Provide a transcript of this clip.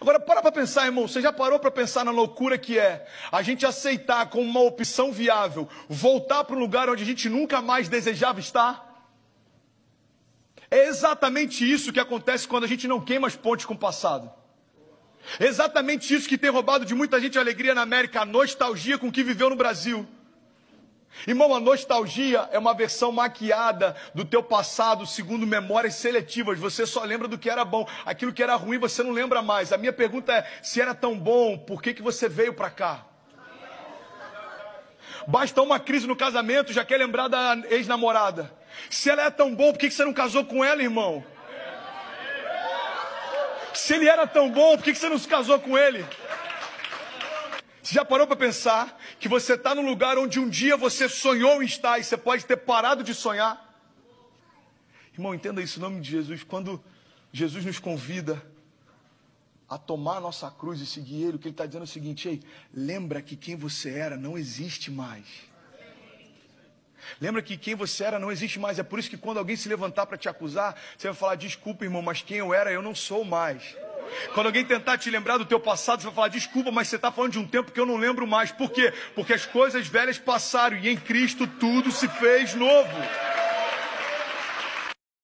Agora, para para pensar, irmão. Você já parou para pensar na loucura que é a gente aceitar como uma opção viável voltar para um lugar onde a gente nunca mais desejava estar? É exatamente isso que acontece quando a gente não queima as pontes com o passado. É exatamente isso que tem roubado de muita gente a alegria na América, a nostalgia com o que viveu no Brasil. Irmão, a nostalgia é uma versão maquiada do teu passado, segundo memórias seletivas. Você só lembra do que era bom. Aquilo que era ruim você não lembra mais. A minha pergunta é: se era tão bom, por que, que você veio para cá? Basta uma crise no casamento, já quer lembrar da ex-namorada. Se ela é tão boa, por que, que você não casou com ela, irmão? Se ele era tão bom, por que, que você não se casou com ele? Você já parou para pensar que você está num lugar onde um dia você sonhou estar e você pode ter parado de sonhar? Irmão, entenda isso em nome de Jesus. Quando Jesus nos convida a tomar a nossa cruz e seguir Ele, o que Ele está dizendo é o seguinte: ei, lembra que quem você era não existe mais. Lembra que quem você era não existe mais. É por isso que quando alguém se levantar para te acusar, você vai falar: desculpa, irmão, mas quem eu era, eu não sou mais. Quando alguém tentar te lembrar do teu passado, você vai falar, desculpa, mas você está falando de um tempo que eu não lembro mais. Por quê? Porque as coisas velhas passaram e em Cristo tudo se fez novo.